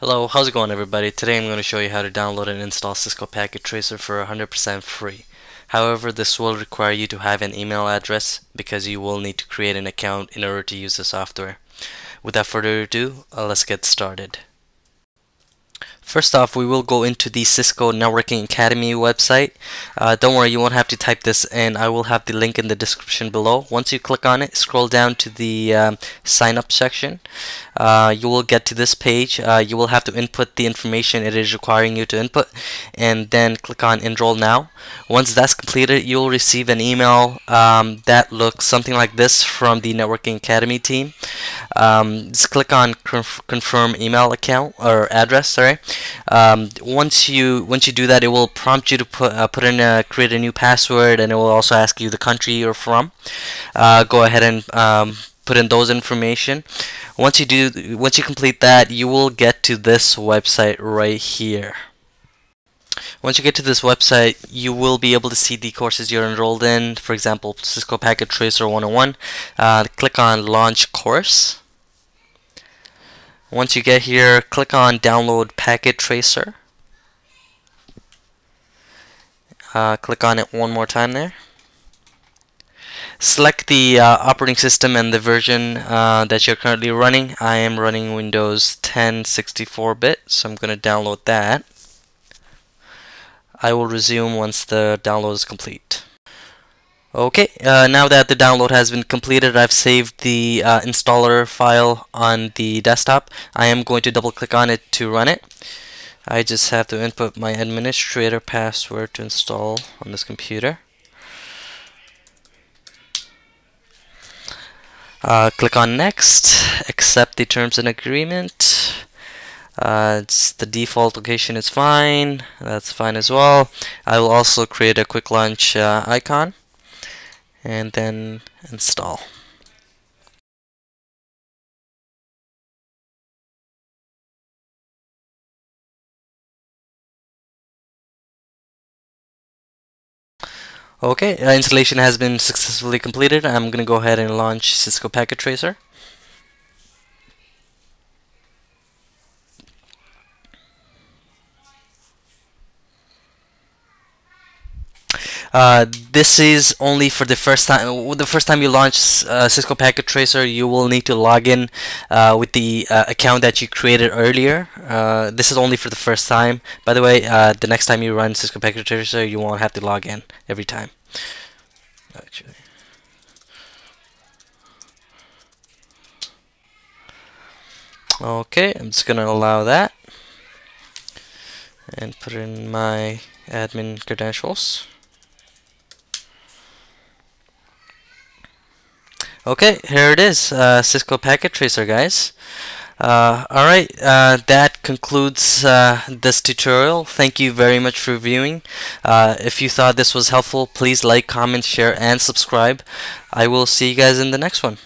Hello, how's it going everybody? Today I'm going to show you how to download and install Cisco Packet Tracer for 100% free. However, this will require you to have an email address because you will need to create an account in order to use the software. Without further ado, uh, let's get started. First off, we will go into the Cisco Networking Academy website. Uh, don't worry, you won't have to type this in. I will have the link in the description below. Once you click on it, scroll down to the um, sign up section. Uh, you will get to this page. Uh, you will have to input the information it is requiring you to input and then click on enroll now. Once that's completed, you'll receive an email um, that looks something like this from the Networking Academy team. Um, just click on conf confirm email account or address, sorry. Um, once you once you do that, it will prompt you to put uh, put in a create a new password, and it will also ask you the country you're from. Uh, go ahead and um, put in those information. Once you do, once you complete that, you will get to this website right here. Once you get to this website, you will be able to see the courses you're enrolled in. For example, Cisco Packet Tracer 101. Uh, click on Launch Course. Once you get here, click on Download Packet Tracer. Uh, click on it one more time there. Select the uh, operating system and the version uh, that you're currently running. I am running Windows 10 64-bit, so I'm going to download that. I will resume once the download is complete. Okay, uh, now that the download has been completed, I've saved the uh, installer file on the desktop. I am going to double click on it to run it. I just have to input my administrator password to install on this computer. Uh, click on next, accept the terms and agreement. Uh, the default location is fine, that's fine as well. I will also create a quick launch uh, icon and then install. Okay, uh, installation has been successfully completed. I'm going to go ahead and launch Cisco Packet Tracer. Uh, this is only for the first time. The first time you launch uh, Cisco Packet Tracer, you will need to log in uh, with the uh, account that you created earlier. Uh, this is only for the first time. By the way, the next time you run Cisco Packet Tracer, you won't have to log in every time. Actually. Okay, I'm just gonna allow that and put in my admin credentials. Okay, here it is, uh, Cisco Packet Tracer, guys. Uh, Alright, uh, that concludes uh, this tutorial. Thank you very much for viewing. Uh, if you thought this was helpful, please like, comment, share, and subscribe. I will see you guys in the next one.